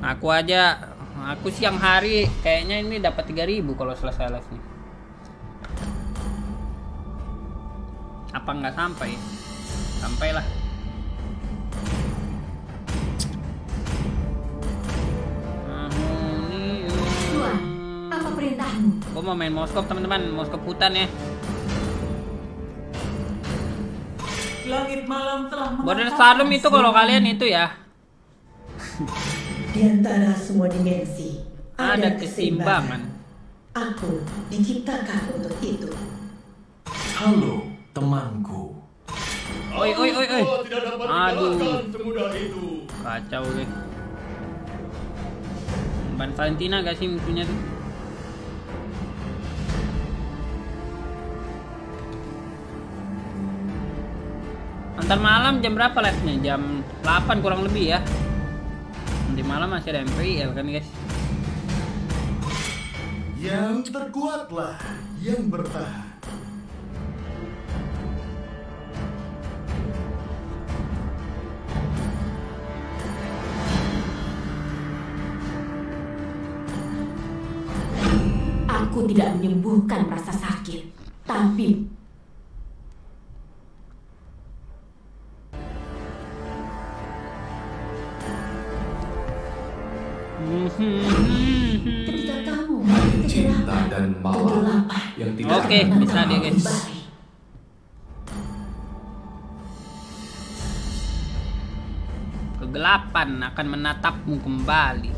Aku aja aku siang hari kayaknya ini dapat 3000 kalau selesai live nih. Apa nggak sampai? Sampailah. Tuan, apa perintahmu? Gue mau main Moskop teman-teman, Moskop hutan ya. Langit malam telah Border Stardom itu kalau kalian itu ya Di antara semua dimensi ada keseimbangan. Aku diciptakan untuk itu. Halo, temanku. Oi oi oi oi. Kau tidak dapat Aduh. itu. Kacau guys. Ban Valentina gak sih musuhnya tuh? Antar malam jam berapa live-nya? Jam 8 kurang lebih ya. Malam masih ada MPL kan guys. Yang terkuatlah yang bertahan. Aku tidak menyembuhkan rasa sakit, tapi Oke, akan bisa dia guys. Kegelapan akan menatapmu kembali.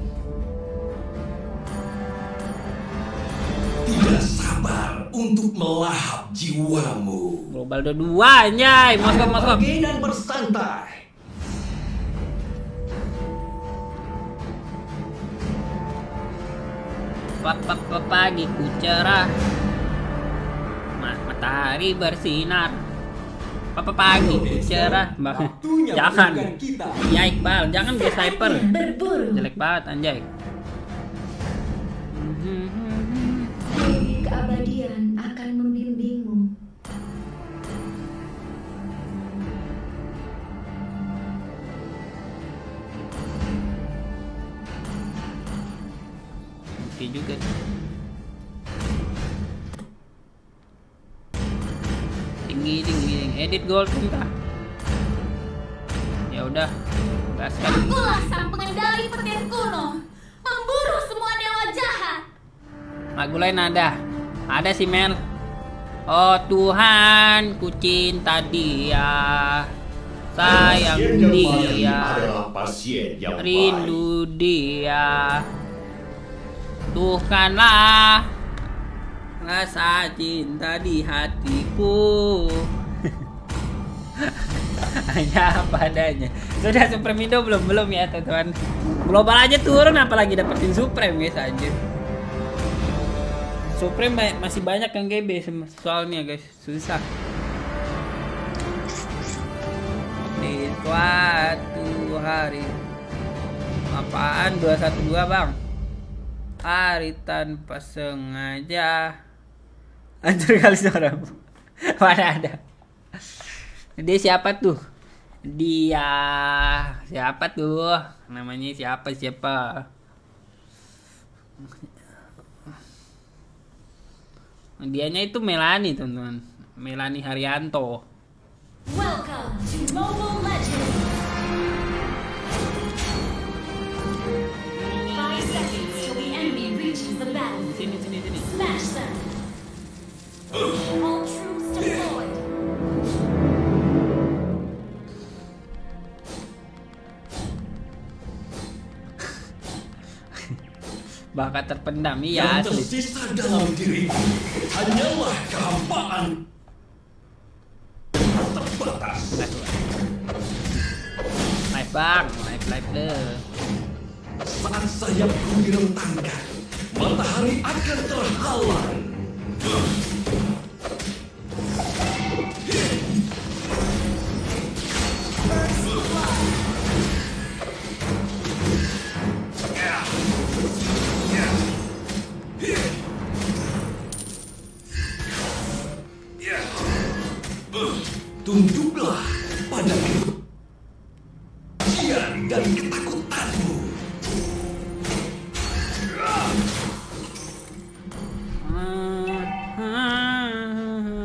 tidak sabar untuk melahap jiwamu. Global udah dua anjay. Moskop. Pergi dan bersantai. Papa pagiku cerah Matahari bersinar. Papa pagi? Cerah Mbak. Waktunya Jangan. Ya Iqbal Jangan gue sniper. Jelek banget anjay. Keabadian akan membimbingmu. Oke juga tinggi tinggi Edit gold kah Ya udah Gaskan Akulah sang pengendali petir kuno, memburu semua dewa jahat. Lagu lain ada. Ada sih Mel. Oh Tuhan ku cinta dia. Sayang dia. adalah pasien yang baik. Rindu dia. Tuhkanlah Rasa cinta di hatiku. Hanya apa adanya. Sudah Supremindo belum? Belum ya teman-teman. Global aja turun apalagi dapetin Supreme guys aja Supreme ba- masih banyak yang GB soalnya guys. Susah. Di suatu hari. Apaan? 212 bang? Hari tanpa sengaja Anjir kali suara Mana ada? Dia siapa tuh? Dia Siapa tuh? Namanya siapa siapa? Dianya itu Melani teman-teman. Melani Haryanto. Welcome to Mobile Legends. All troops deployed. Bakat terpendam iya yang tersisa dalam diriku hanyalah kehampaan terbatas. Bang Live live deh Saat sayapku direntangkan, matahari akan terhalang. Tunjuklah padaku. kian dan ketakutanmu.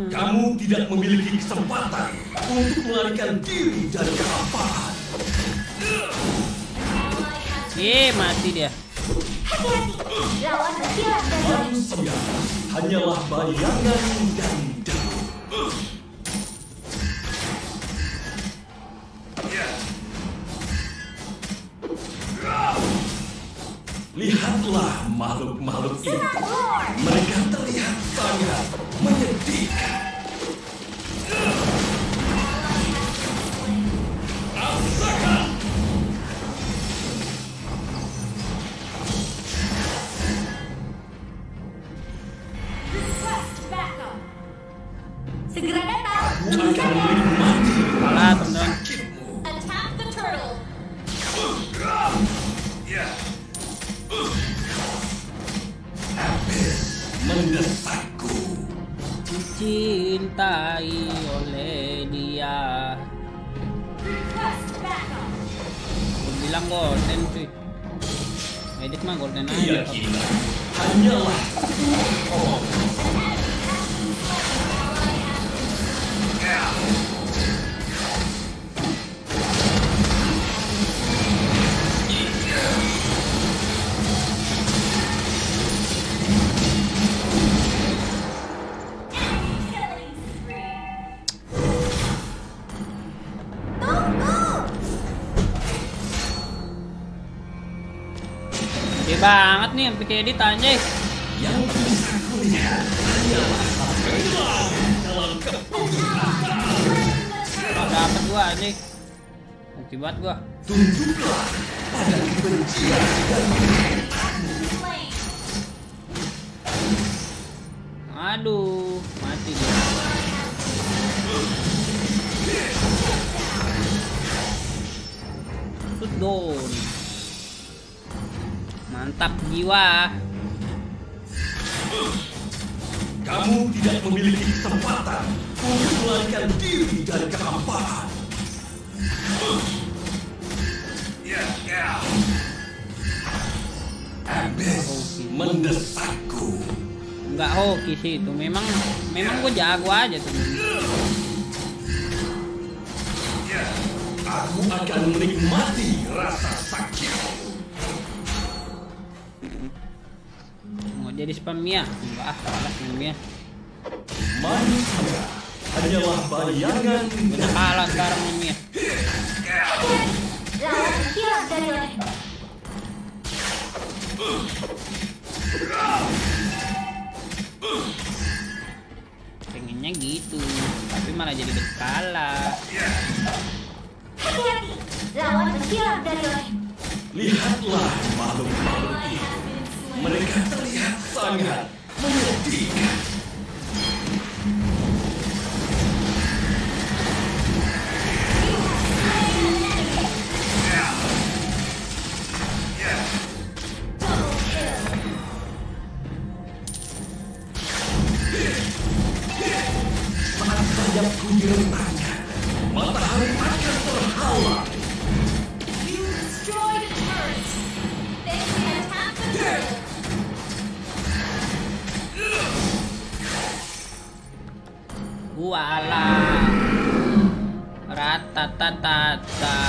Kamu tidak memiliki kesempatan untuk melarikan diri dari kelaparan. Ye, mati dia. Hati-hati, lawan berkilat manusia hanyalah bayangan dan Lihatlah makhluk-makhluk itu. Mereka terlihat sangat menyedihkan. Mendesakku. Dicintai oleh dia. Bilang golden cuy. Edit mah golden aja. Hanyalah Killing banget nih sampai kayak edit anjay. yang dalam Gak dapet gua anjing. Bukti banget gua. tunjuklah pada kebencian dan. Aduh, mati dia. Mantap jiwa. kamu tidak memiliki kesempatan untuk melarikan diri dari kehampaan. Abyss mendesakku. Enggak hoki sih itu. Memang memang gua jago aja tuh. Aku akan menikmati rasa sakit. Jadi spam Mia? Enggak, ah, salah spam Mia. Manusia hanyalah bayangan Udah kalah sekarang langit. Pengennya gitu, tapi malah jadi berkala. Hati-hati, lawan berkilat dari langit. Lihatlah makhluk-makhluk. Mereka terlihat sangat menyedihkan. Matahari akan terhalang. Wala. Ratatatata.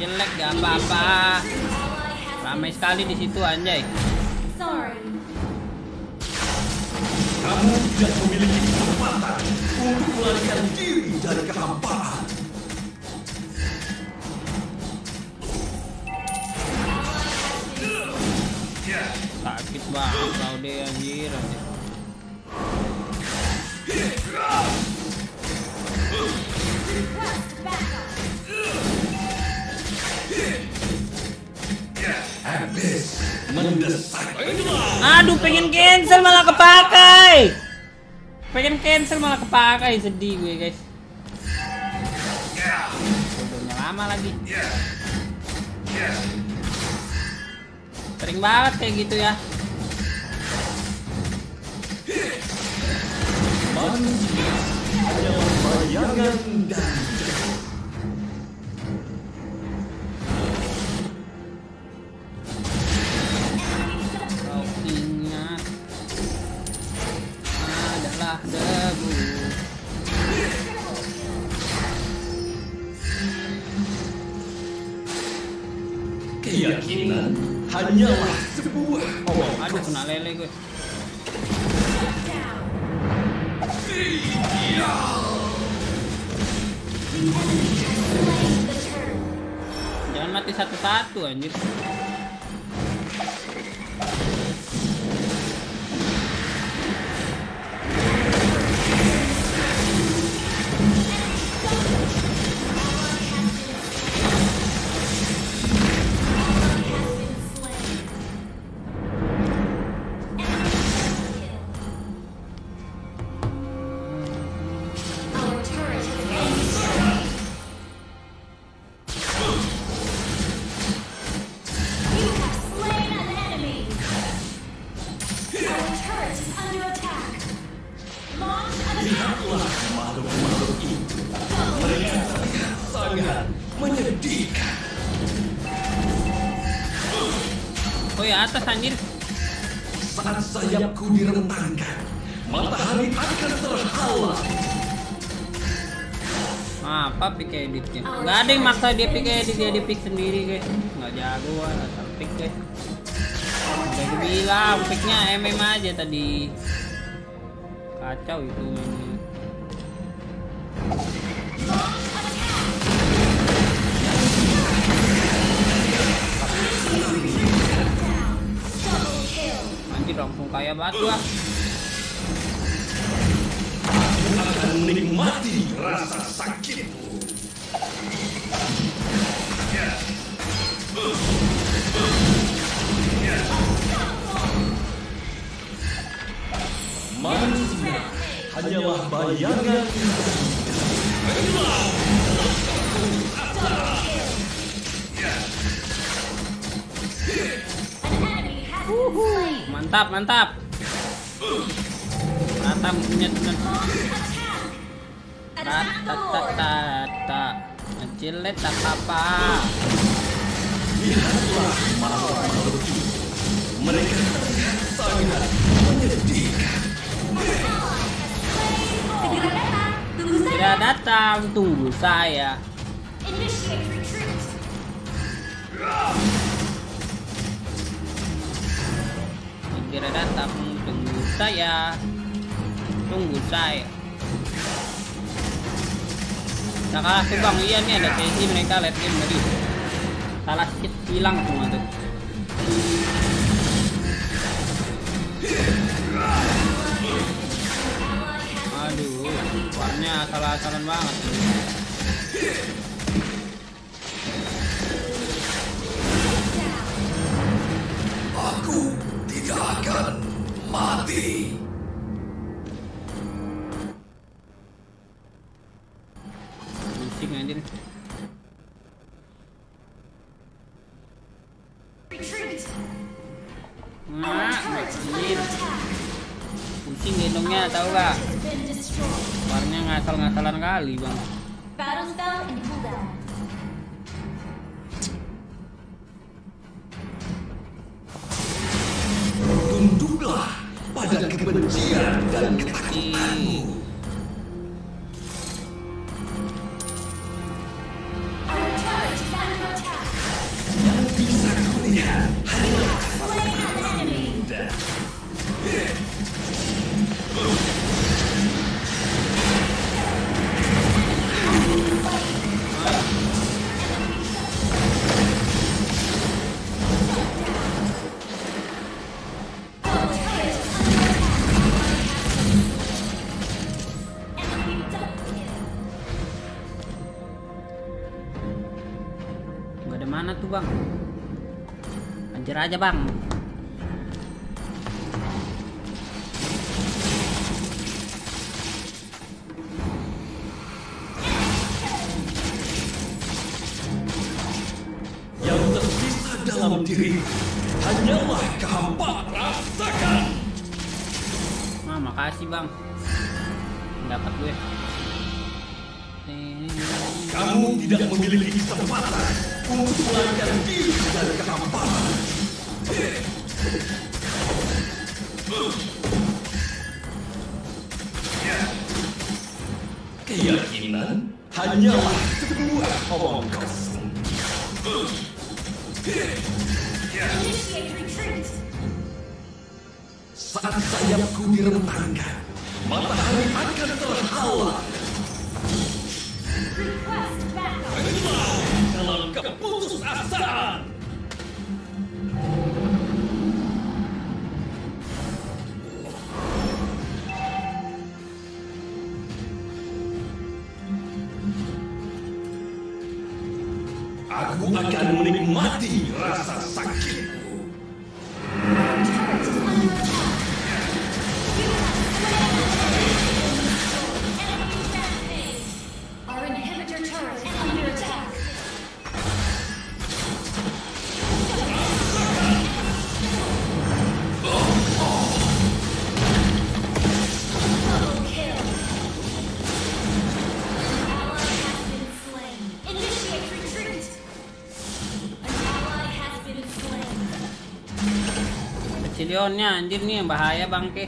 Jelek gak apa-apa. Ramai sekali di situ anjay. Kamu tidak memiliki kesempatan untuk melarikan diri dari kehampaan. Sakit banget kau deh. Aduh pengen cancel malah kepakai. Pengen cancel malah kepakai sedih gue guys. Bodohnya lama lagi. Sering banget kayak gitu ya. Bayangan Keyakinan hanyalah sebuah Aduh kena lele gue. Jangan mati satu-satu anjir. Attack. makhluk-makhluk itu. Mereka sangat menyedihkan. Oh ya atas anjir. Saat sayapku direntangkan, matahari akan terhalang. Apa pick editnya? Gak ada yang maksa dia pick edit dia di pick sendiri guys. Nggak jago asal pick guys. Udah gue bilang picknya MM aja tadi. Kacau itu kill. Anjir langsung kayak batu ah. akan menikmati rasa sakitmu. Hanyalah bayangan. Mantap, mantap. Mantap punya teman. Tak apa. lihatlah itu. Mereka sangat. Saya. datang, tunggu saya. Segera datang, tunggu saya. Tunggu saya. Nah kalah tuh bang, iya nih ada sesi mereka game tadi. Salah sedikit hilang semua tuh. Warnanya asal-asalan banget. Aku tidak akan mati. Pusing anjir. Nah, anjir. Pusing gendongnya tahu gak? Ngasal-ngasalan kali bang. Tunduklah pada kebencian dan ketakutanmu. Aja bang. Yang tersisa dalam diri hanyalah kehampaan rasakan. Ah makasih bang. Dapat gue. Kamu tidak memiliki kesempatan untuk melarikan diri dari kehampaan. Keyakinan hanyalah sebuah kosong. Saat sayapku direntangkan, matahari akan terhalang. Basilionnya anjir nih yang bahaya bangke.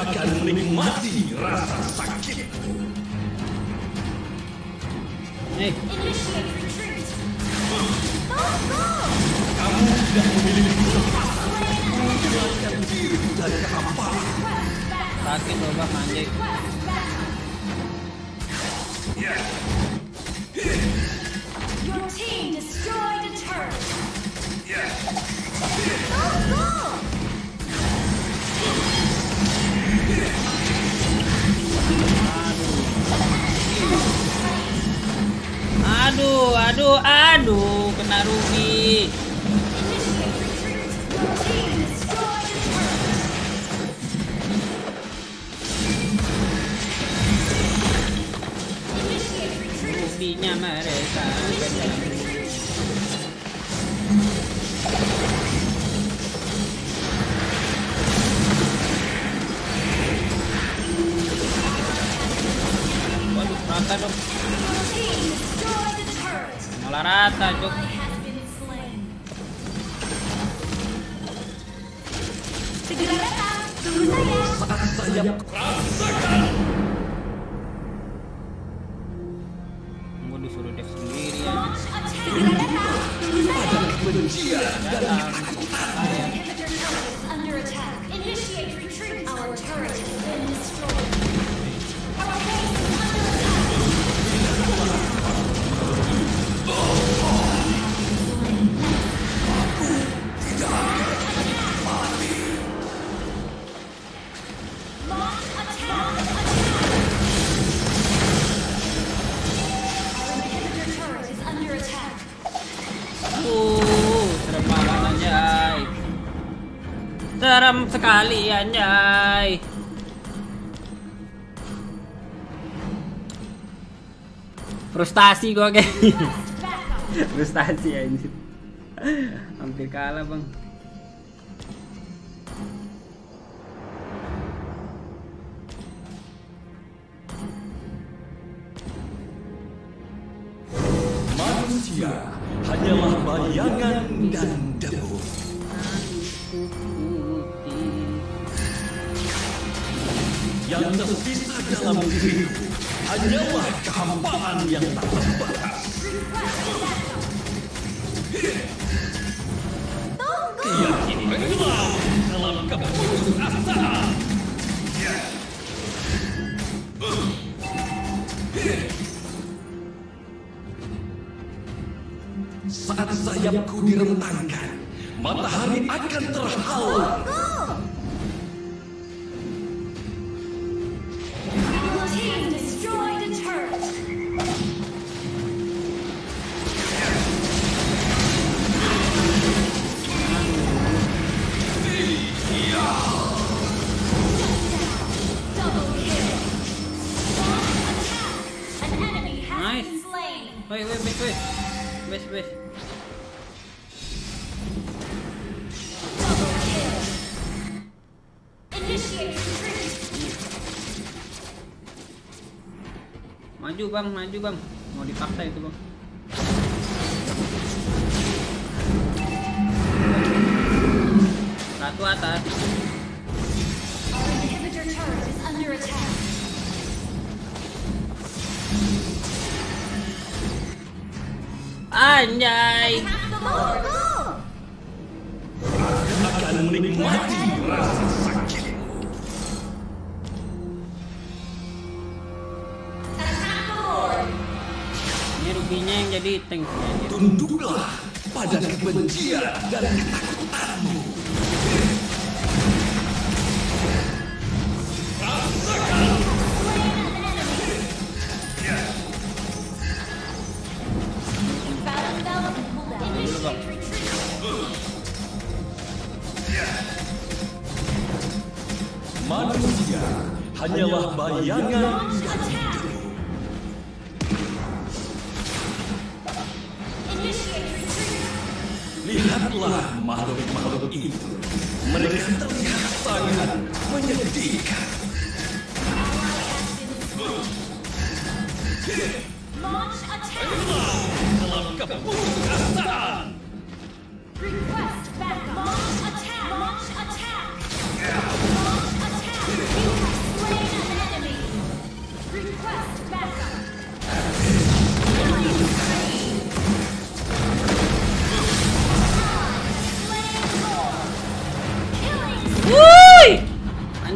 akan menikmati rasa sakitku. Eh. Kamu tidak memiliki kesempatan kehampaan. Sakit loh bang. Yeah. Aduh, aduh, aduh, kena rugi. Ruginya mereka. 那你就 sekali anjay. Frustasi gua kayak frustasi. Ini. hampir kalah bang. Yang tersisa dalam diriku hanyalah kehampaan yang tak terbatas. Keyakinan dalam keputusasaan. Saat sayapku direntangkan, matahari akan terhalang. Wait, wait. Double kill. Initiate retreat. Maju, Bang, maju, Bang. Mau dipaksa itu, Bang. Satu atas. Anjay. akan menikmati rasa sakit. Ini ruginya yang jadi tank. Tunduklah pada kebencian dan ketakutanmu.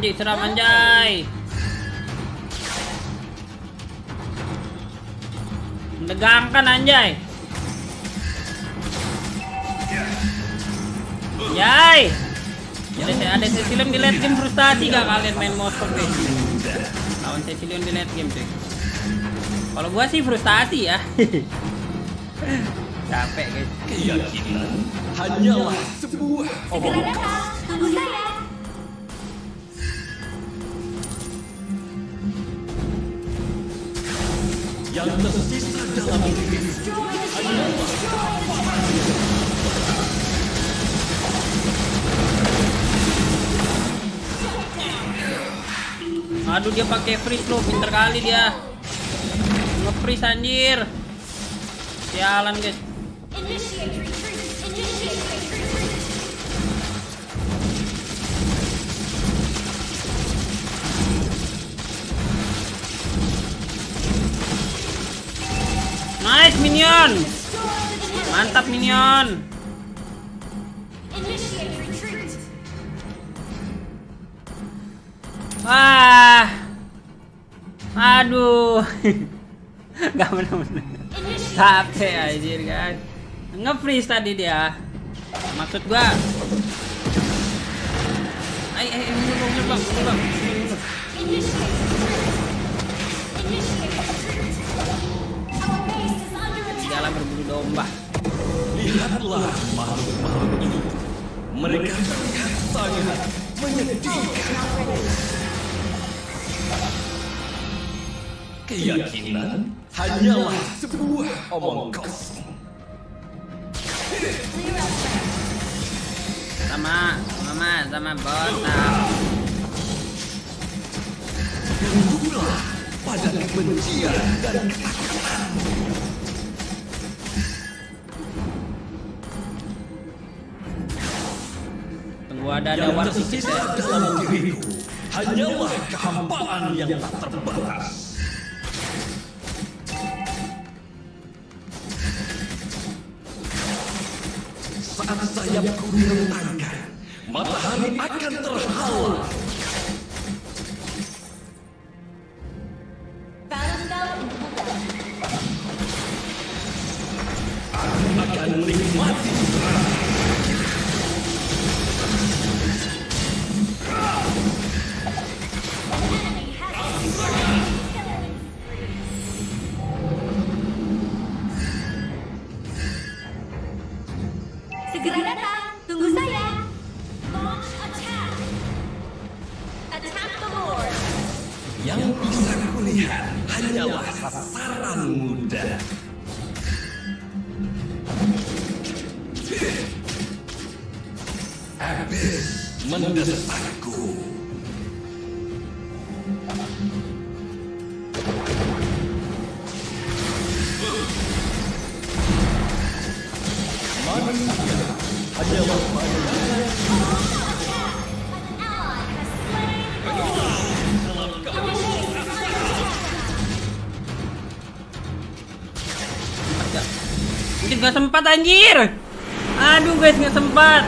Anjay, seram anjay. Menegangkan anjay. Yay! Ada, ada Cecilion di late game frustasi gak kalian main Moskov guys? Lawan Cecilion di late game cuy. Kalau gua sih frustasi ya. Capek guys. Keyakinan hanyalah sebuah omongan. Yang. Aduh dia pakai freeze loh, pinter kali dia. Nge-freeze anjir. Sialan guys. Minion. Mantap minion. Wah. Aduh. Gak bener-bener. Initiate Capek anjir kan. Nge-freeze tadi dia. Maksud gua. Ay, ay. Domba. Lihatlah makhluk-makhluk itu. Mereka terlihat sangat menyedihkan. Keyakinan hanyalah sebuah omong kosong. Sama, mama, sama botak. Tunduklah pada kebencian dan Tunggu ada ada yang tersisa dalam diriku hanyalah kehampaan yang tak terbatas. Saat sayapku direntangkan, matahari akan terhalang. Mungkin gak sempat anjir. Aduh guys nggak sempat.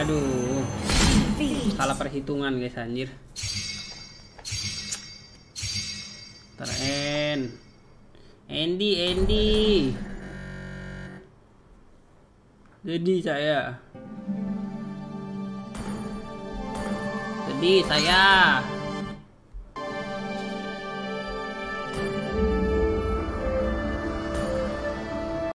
Aduh. Salah perhitungan guys anjir. Ntar. Andy, Andy. Jadi saya. Sedih saya.